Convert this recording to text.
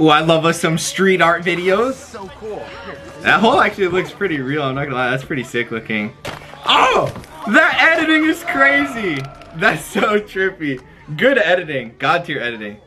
Ooh, I love us some street art videos. So cool. That hole actually looks pretty real. I'm not gonna lie. That's pretty sick looking. Oh, that editing is crazy. That's so trippy. Good editing. God tier editing.